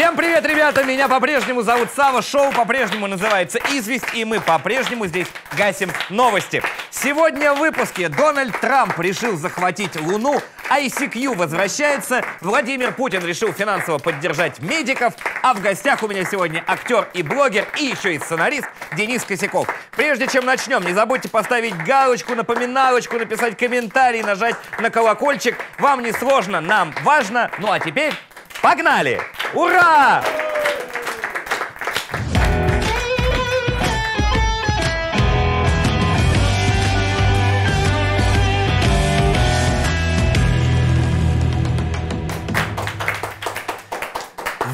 Всем привет, ребята! Меня по-прежнему зовут Сава. Шоу по-прежнему называется «Известь», и мы по-прежнему здесь гасим новости. Сегодня в выпуске Дональд Трамп решил захватить Луну, ICQ возвращается, Владимир Путин решил финансово поддержать медиков, а в гостях у меня сегодня актер и блогер, и еще и сценарист Денис Косяков. Прежде чем начнем, не забудьте поставить галочку, напоминалочку, написать комментарий, нажать на колокольчик. Вам не сложно, нам важно. Ну а теперь погнали! Ура!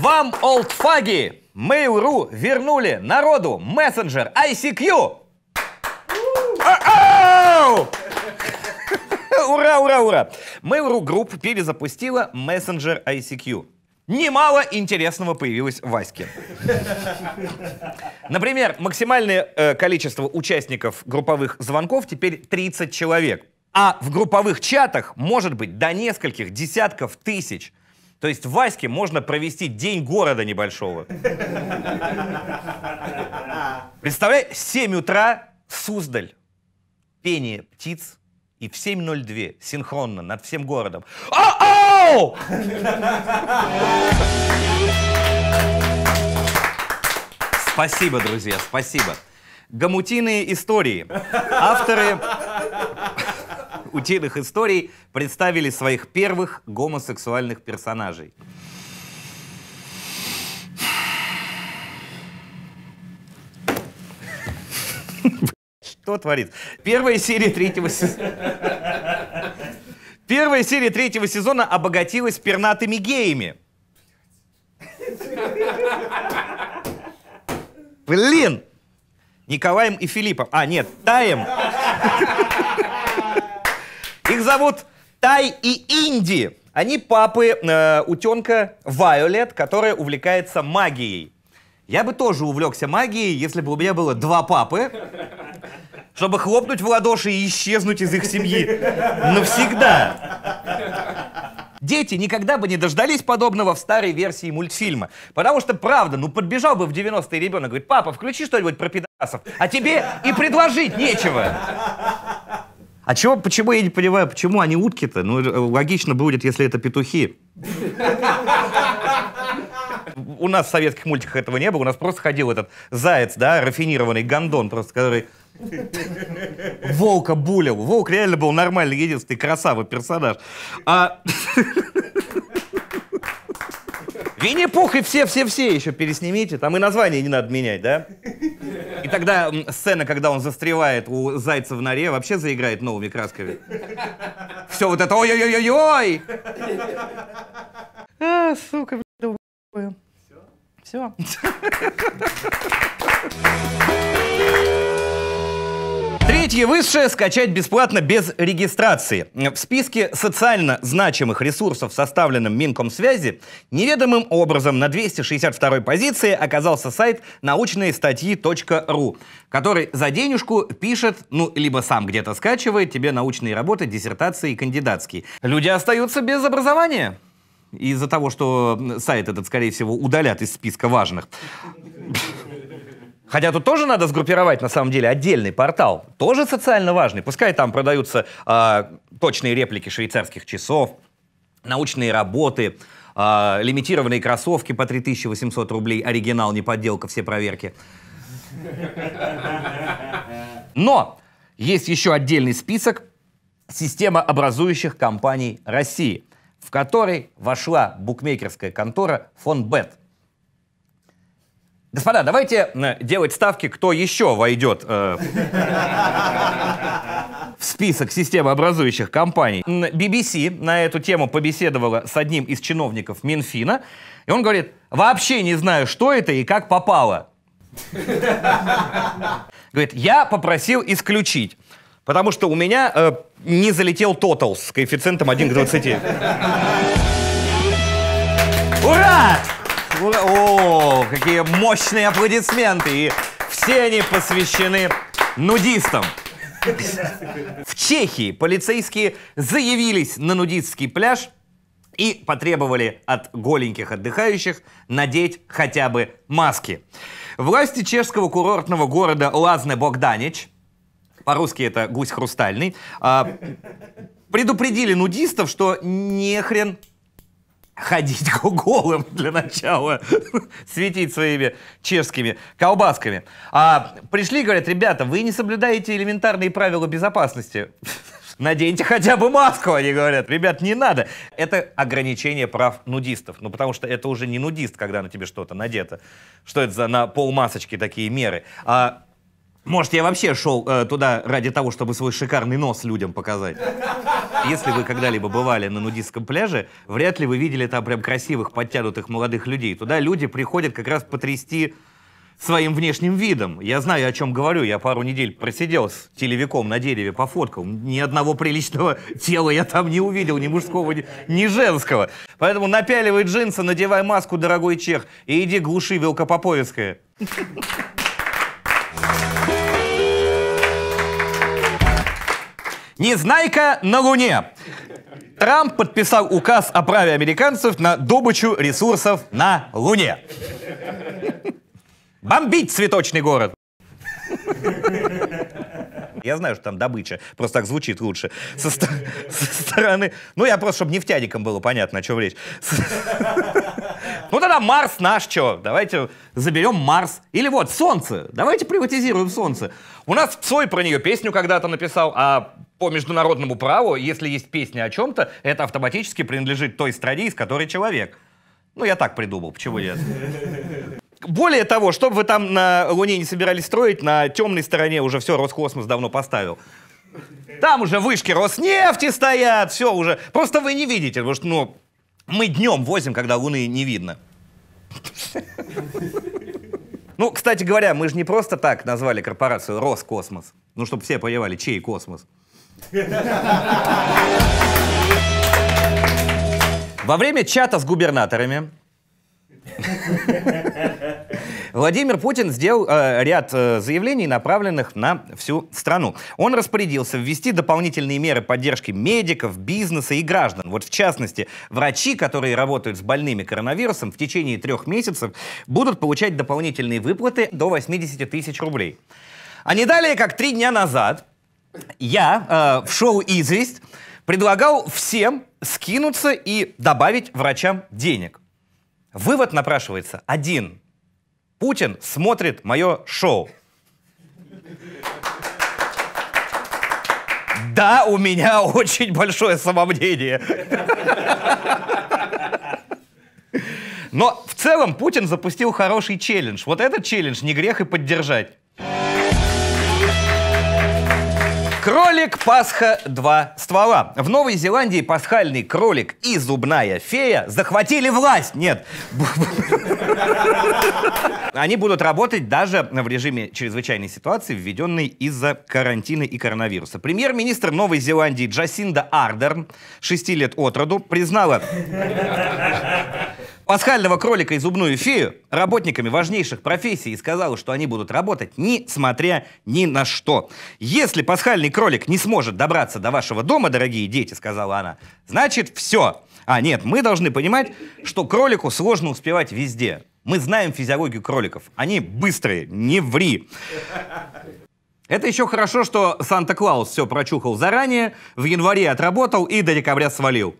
Вам, олдфаги, Mail.ru вернули народу мессенджер ICQ. Ура, ура, ура! Mail.ru Group перезапустила мессенджер ICQ. Немало интересного появилось в Ваське. Например, максимальное э, количество участников групповых звонков теперь 30 человек. А в групповых чатах может быть до нескольких десятков тысяч. То есть в Ваське можно провести день города небольшого. Представляй, 7 утра Суздаль. Пение птиц. И в 7.02 синхронно над всем городом. Спасибо, друзья, спасибо. Гамутиные истории. Авторы утиных историй представили своих первых гомосексуальных персонажей. Что творит? Первая серия третьего сезона... Первая серия третьего сезона обогатилась пернатыми геями. Блин! Николаем и Филиппом. А, нет, Таем. Их зовут Тай и Инди. Они папы э, утенка Вайолет, которая увлекается магией. Я бы тоже увлекся магией, если бы у меня было два папы, чтобы хлопнуть в ладоши и исчезнуть из их семьи навсегда. Дети никогда бы не дождались подобного в старой версии мультфильма. Потому что, правда, ну подбежал бы в 90-е ребенок, говорит, папа, включи что-нибудь про пидорасов, а тебе и предложить нечего. А чего, почему я не понимаю, почему они утки-то? Ну, логично будет, если это петухи. У нас в советских мультиках этого не было, у нас просто ходил этот заяц, да, рафинированный гондон, просто который волка булил. Волк реально был нормальный, единственный красавый персонаж. А... Винни-Пух и все-все-все еще переснимите, там и название не надо менять, да? И тогда сцена, когда он застревает у зайца в норе, вообще заиграет новыми красками. Все вот это ой-ой-ой-ой! А, сука, блядь, Все? Третье высшее скачать бесплатно без регистрации. В списке социально значимых ресурсов, составленном Минкомсвязи, неведомым образом на 262 позиции оказался сайт научные статьи.ру, который за денежку пишет, ну, либо сам где-то скачивает тебе научные работы, диссертации и кандидатские. Люди остаются без образования из-за того, что сайт этот, скорее всего, удалят из списка важных. Хотя тут тоже надо сгруппировать, на самом деле, отдельный портал, тоже социально важный. Пускай там продаются э, точные реплики швейцарских часов, научные работы, э, лимитированные кроссовки по 3800 рублей, оригинал, не подделка, все проверки. Но есть еще отдельный список система образующих компаний России, в который вошла букмекерская контора Фонбет – Господа, давайте э, делать ставки, кто еще войдет э, в список системообразующих компаний. BBC на эту тему побеседовала с одним из чиновников Минфина, и он говорит, вообще не знаю, что это и как попало. Говорит, я попросил исключить, потому что у меня э, не залетел тотал с коэффициентом 1 к 20. Ура! О, какие мощные аплодисменты! И все они посвящены нудистам. В Чехии полицейские заявились на нудистский пляж и потребовали от голеньких отдыхающих надеть хотя бы маски. Власти чешского курортного города Лазне-Богданич, по-русски это гусь хрустальный, а, предупредили нудистов, что нехрен ходить голым для начала, светить своими чешскими колбасками. А пришли, говорят, ребята, вы не соблюдаете элементарные правила безопасности. Наденьте хотя бы маску, они говорят. Ребят, не надо. Это ограничение прав нудистов. Ну, потому что это уже не нудист, когда на тебе что-то надето. Что это за на полмасочки такие меры? А может, я вообще шел э, туда ради того, чтобы свой шикарный нос людям показать? Если вы когда-либо бывали на нудистском пляже, вряд ли вы видели там прям красивых, подтянутых молодых людей. Туда люди приходят как раз потрясти своим внешним видом. Я знаю, о чем говорю. Я пару недель просидел с телевиком на дереве, пофоткал. Ни одного приличного тела я там не увидел, ни мужского, ни, ни женского. Поэтому напяливай джинсы, надевай маску, дорогой чех, и иди глуши Велкопоповецкая. Незнайка на Луне. Трамп подписал указ о праве американцев на добычу ресурсов на Луне. Бомбить цветочный город. Я знаю, что там добыча, просто так звучит лучше. Со, ст- со стороны... Ну, я просто, чтобы нефтяникам было понятно, о чем речь. Ну, тогда Марс наш, что? Давайте заберем Марс. Или вот, Солнце. Давайте приватизируем Солнце. У нас Цой про нее песню когда-то написал, а по международному праву, если есть песня о чем-то, это автоматически принадлежит той стране, из которой человек. Ну, я так придумал, почему нет? Более того, чтобы вы там на Луне не собирались строить, на темной стороне уже все Роскосмос давно поставил. Там уже вышки Роснефти стоят, все уже. Просто вы не видите, потому что, ну, мы днем возим, когда Луны не видно. Ну, кстати говоря, мы же не просто так назвали корпорацию Роскосмос. Ну, чтобы все понимали, чей космос. Во время чата с губернаторами Владимир Путин сделал э, ряд э, заявлений, направленных на всю страну. Он распорядился ввести дополнительные меры поддержки медиков, бизнеса и граждан. Вот в частности, врачи, которые работают с больными коронавирусом, в течение трех месяцев будут получать дополнительные выплаты до 80 тысяч рублей. А не далее, как три дня назад, я э, в шоу «Известь» предлагал всем скинуться и добавить врачам денег. Вывод напрашивается один. Путин смотрит мое шоу. Да, у меня очень большое самомнение. Но в целом Путин запустил хороший челлендж. Вот этот челлендж не грех и поддержать. Кролик Пасха два ствола. В Новой Зеландии пасхальный кролик и зубная фея захватили власть. Нет. Они будут работать даже в режиме чрезвычайной ситуации, введенной из-за карантина и коронавируса. Премьер-министр Новой Зеландии Джасинда Ардерн, 6 лет от роду, признала пасхального кролика и зубную фею работниками важнейших профессий и сказала, что они будут работать несмотря ни на что. Если пасхальный кролик не сможет добраться до вашего дома, дорогие дети, сказала она, значит все. А нет, мы должны понимать, что кролику сложно успевать везде. Мы знаем физиологию кроликов. Они быстрые, не ври. Это еще хорошо, что Санта-Клаус все прочухал заранее, в январе отработал и до декабря свалил.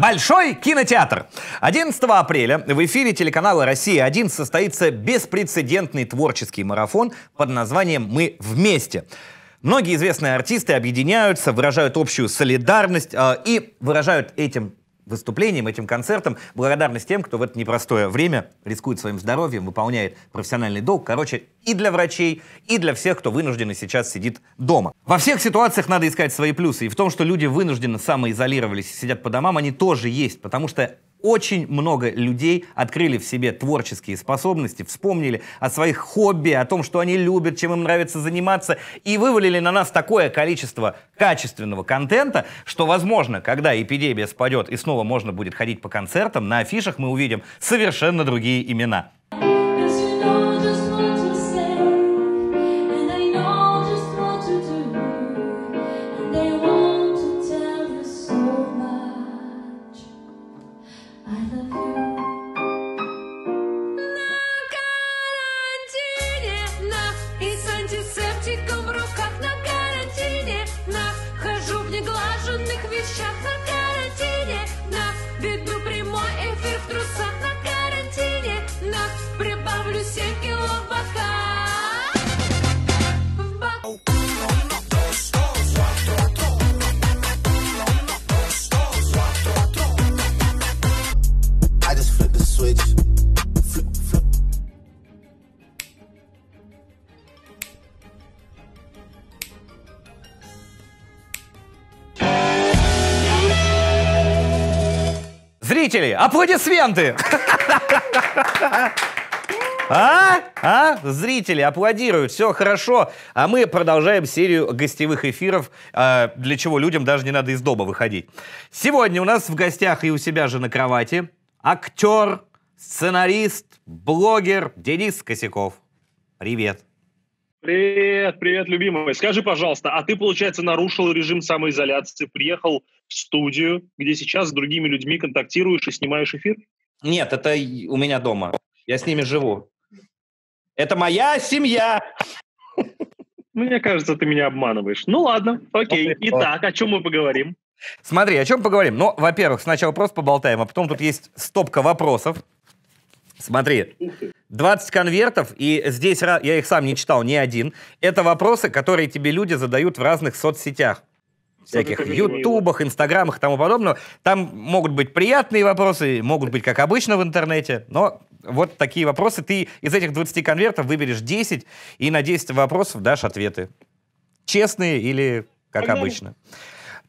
Большой кинотеатр. 11 апреля в эфире телеканала «Россия-1» состоится беспрецедентный творческий марафон под названием «Мы вместе». Многие известные артисты объединяются, выражают общую солидарность э, и выражают этим выступлением, этим концертом благодарность тем, кто в это непростое время рискует своим здоровьем, выполняет профессиональный долг. Короче, и для врачей, и для всех, кто вынужденно сейчас сидит дома. Во всех ситуациях надо искать свои плюсы. И в том, что люди вынужденно самоизолировались и сидят по домам, они тоже есть. Потому что очень много людей открыли в себе творческие способности, вспомнили о своих хобби, о том, что они любят, чем им нравится заниматься, и вывалили на нас такое количество качественного контента, что, возможно, когда эпидемия спадет и снова можно будет ходить по концертам, на афишах мы увидим совершенно другие имена. Зрители, аплодисменты! А? А? Зрители аплодируют, все хорошо. А мы продолжаем серию гостевых эфиров, а, для чего людям даже не надо из дома выходить. Сегодня у нас в гостях и у себя же на кровати актер, сценарист, блогер Денис Косяков. Привет. Привет, привет, любимый. Скажи, пожалуйста, а ты, получается, нарушил режим самоизоляции, приехал в студию, где сейчас с другими людьми контактируешь и снимаешь эфир? Нет, это у меня дома. Я с ними живу. Это моя семья. Мне кажется, ты меня обманываешь. Ну ладно, окей. Итак, о чем мы поговорим? Смотри, о чем поговорим? Ну, во-первых, сначала просто поболтаем, а потом тут есть стопка вопросов. Смотри, 20 конвертов, и здесь я их сам не читал ни один. Это вопросы, которые тебе люди задают в разных соцсетях. Всяких ютубах, инстаграмах и тому подобное. Там могут быть приятные вопросы, могут быть, как обычно в интернете, но вот такие вопросы. Ты из этих 20 конвертов выберешь 10 и на 10 вопросов дашь ответы. Честные или как Понятно. обычно.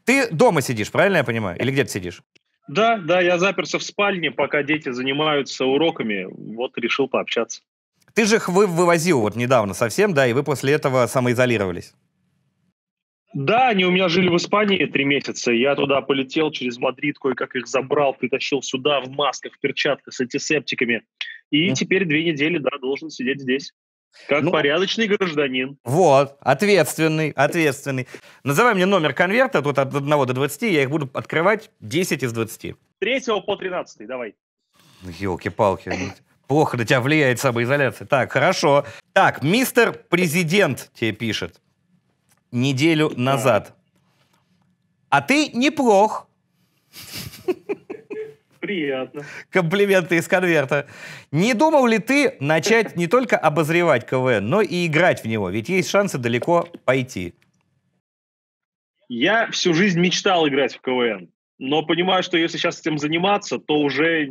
Ты дома сидишь, правильно я понимаю? Или где ты сидишь? Да, да, я заперся в спальне, пока дети занимаются уроками. Вот решил пообщаться. Ты же их вы вывозил вот недавно совсем, да, и вы после этого самоизолировались. Да, они у меня жили в Испании три месяца. Я туда полетел через Мадрид, кое-как их забрал, притащил сюда в масках, в перчатках с антисептиками. И mm. теперь две недели, да, должен сидеть здесь. Как ну, порядочный гражданин. Вот, ответственный, ответственный. Называй мне номер конверта, тут от 1 до 20, я их буду открывать 10 из 20. 3 по 13, давай. Елки-палки. Плохо на тебя влияет самоизоляция. Так, хорошо. Так, мистер президент тебе пишет неделю назад. А ты неплох. Приятно. Комплименты из конверта. Не думал ли ты начать не только обозревать КВН, но и играть в него? Ведь есть шансы далеко пойти. Я всю жизнь мечтал играть в КВН, но понимаю, что если сейчас этим заниматься, то уже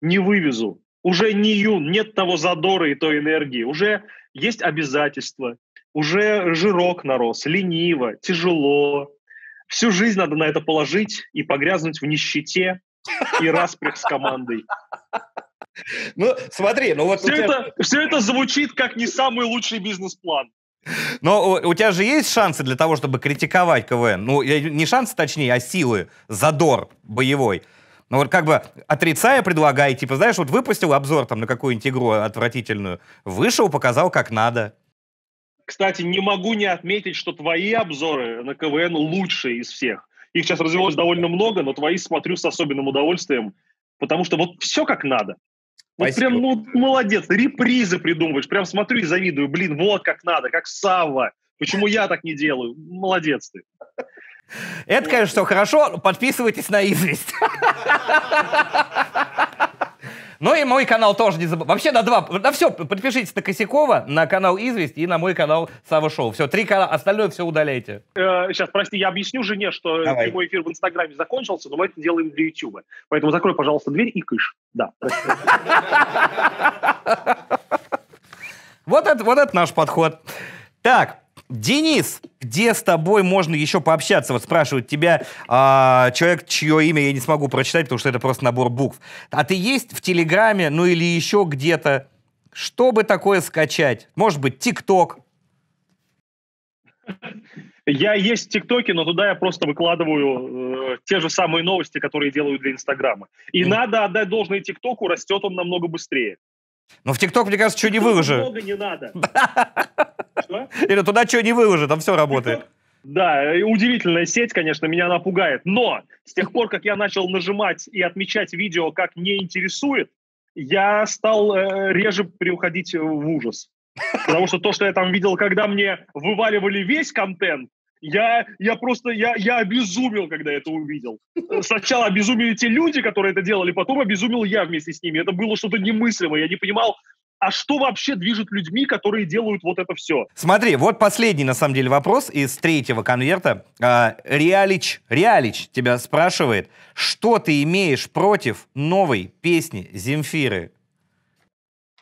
не вывезу. Уже не юн, нет того задора и той энергии. Уже есть обязательства, уже жирок нарос, лениво, тяжело. Всю жизнь надо на это положить и погрязнуть в нищете и распрях с командой. Ну, смотри, ну вот... Все, тебя... это, все это звучит как не самый лучший бизнес-план. Но у, тебя же есть шансы для того, чтобы критиковать КВН? Ну, не шансы, точнее, а силы, задор боевой. Ну вот как бы отрицая, предлагай, типа, знаешь, вот выпустил обзор там на какую-нибудь игру отвратительную, вышел, показал, как надо. Кстати, не могу не отметить, что твои обзоры на КВН лучшие из всех. Их сейчас развелось довольно много, но твои смотрю с особенным удовольствием, потому что вот все как надо. Вот Спасибо. прям, ну, молодец, репризы придумываешь, прям смотрю и завидую, блин, вот как надо, как Савва. Почему я так не делаю? Молодец ты. Это, конечно, все хорошо, подписывайтесь на известь. Ну и мой канал тоже не забывайте. Вообще на два, на все, подпишитесь на Косякова, на канал Известь и на мой канал Сава Шоу. Все, три канала, остальное все удаляйте. Э, сейчас, прости, я объясню жене, что Давай. прямой эфир в Инстаграме закончился, но мы это делаем для Ютуба. Поэтому закрой, пожалуйста, дверь и кыш. Да, Вот это, вот это наш подход. Так, Денис, где с тобой можно еще пообщаться? Вот спрашивают тебя а, человек, чье имя я не смогу прочитать, потому что это просто набор букв. А ты есть в Телеграме, ну или еще где-то? Что бы такое скачать? Может быть, ТикТок? Я есть в ТикТоке, но туда я просто выкладываю э, те же самые новости, которые делаю для Инстаграма. И mm. надо отдать должное ТикТоку, растет он намного быстрее. Но в ТикТок, мне кажется, что не выложи. Много не надо. Или туда что не выложи, там все работает. Да, удивительная сеть, конечно, меня она пугает. Но с тех пор, как я начал нажимать и отмечать видео, как не интересует, я стал э, реже приуходить в ужас. Потому что то, что я там видел, когда мне вываливали весь контент, я, я просто, я, я обезумел, когда это увидел. Сначала обезумели те люди, которые это делали, потом обезумел я вместе с ними. Это было что-то немыслимое. Я не понимал, а что вообще движет людьми, которые делают вот это все? Смотри, вот последний, на самом деле, вопрос из третьего конверта. А, Реалич, Реалич тебя спрашивает, что ты имеешь против новой песни Земфиры?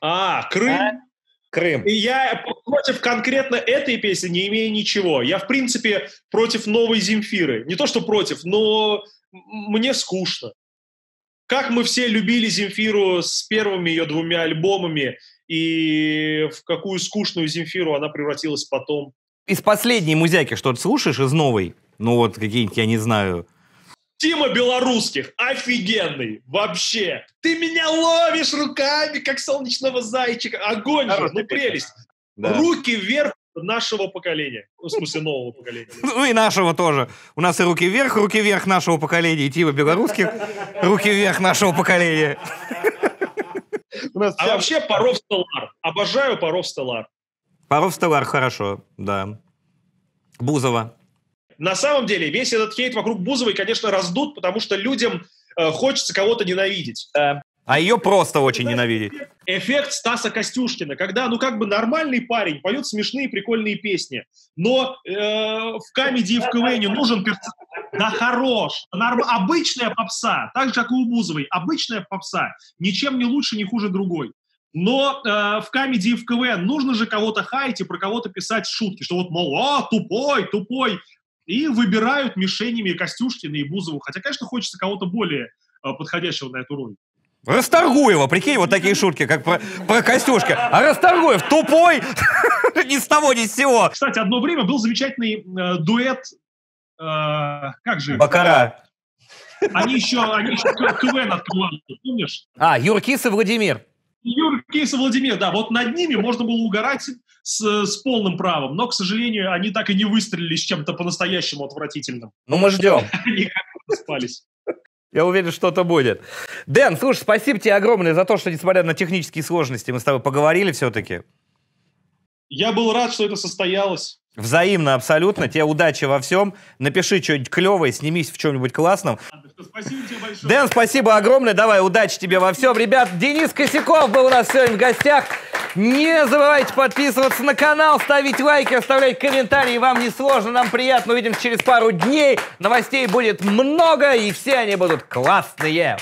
А, Крым? А? Крым. И я против конкретно этой песни не имею ничего. Я, в принципе, против новой Земфиры. Не то, что против, но мне скучно. как мы все любили Земфиру с первыми ее двумя альбомами, и в какую скучную Земфиру она превратилась потом. Из последней музяки что-то слушаешь из новой? Ну вот какие-нибудь, я не знаю, Тима Белорусских, офигенный, вообще. Ты меня ловишь руками, как солнечного зайчика. Огонь же, ну прелесть. Да. Руки вверх нашего поколения. Ну, в смысле, нового поколения. Ну и нашего тоже. У нас и руки вверх, руки вверх нашего поколения. И Тима Белорусских, руки вверх нашего поколения. А вообще Паров Стеллар. Обожаю Паров Стеллар. Паров Стеллар хорошо, да. Бузова. На самом деле весь этот хейт вокруг Бузовой, конечно, раздут, потому что людям э, хочется кого-то ненавидеть. Да. А ее просто очень ненавидеть. Эффект Стаса Костюшкина, когда, ну, как бы нормальный парень поет смешные, прикольные песни, но э, в комедии в КВН нужен персонаж. Да хорош, норм... обычная попса, так же, как и у Бузовой, обычная попса, ничем не лучше, не хуже другой. Но э, в комедии в КВН нужно же кого-то хаять и про кого-то писать шутки, что вот, мол, а, тупой, тупой и выбирают мишенями Костюшкина и Бузову. Хотя, конечно, хочется кого-то более э, подходящего на эту роль. Расторгуева, прикинь, вот такие шутки, как про, про Костюшка. А Расторгуев тупой, ни с того, ни с сего. Кстати, одно время был замечательный э, дуэт, э, как же? Бакара. Они еще, они еще КВН открывали, помнишь? А, Юркис и Владимир. Юркис и Владимир, да, вот над ними можно было угорать с, с полным правом, но, к сожалению, они так и не выстрелили с чем-то по-настоящему отвратительным. Ну, мы ждем. Они как спались. Я уверен, что-то будет. Дэн, слушай, спасибо тебе огромное за то, что, несмотря на технические сложности, мы с тобой поговорили все-таки. Я был рад, что это состоялось. Взаимно, абсолютно. Тебе удачи во всем. Напиши что-нибудь клевое, снимись в чем-нибудь классном. Большое. Дэн, спасибо огромное. Давай, удачи тебе во всем. Ребят, Денис Косяков был у нас сегодня в гостях. Не забывайте подписываться на канал, ставить лайки, оставлять комментарии. Вам не сложно, нам приятно. Увидимся через пару дней. Новостей будет много, и все они будут классные.